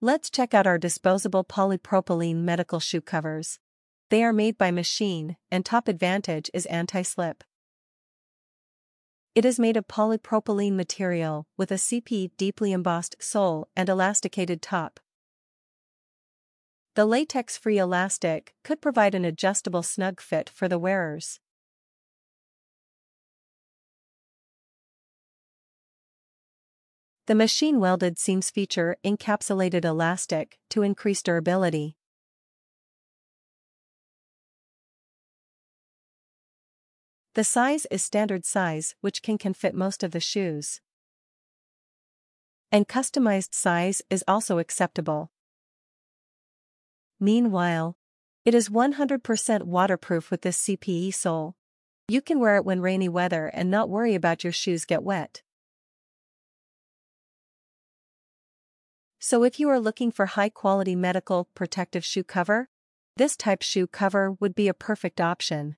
Let's check out our disposable polypropylene medical shoe covers. They are made by machine, and top advantage is anti-slip. It is made of polypropylene material with a CPE deeply embossed sole and elasticated top. The latex-free elastic could provide an adjustable snug fit for the wearers. The machine-welded seams feature encapsulated elastic to increase durability. The size is standard size which can can fit most of the shoes. And customized size is also acceptable. Meanwhile, it is 100% waterproof with this CPE sole. You can wear it when rainy weather and not worry about your shoes get wet. So if you are looking for high-quality medical protective shoe cover, this type shoe cover would be a perfect option.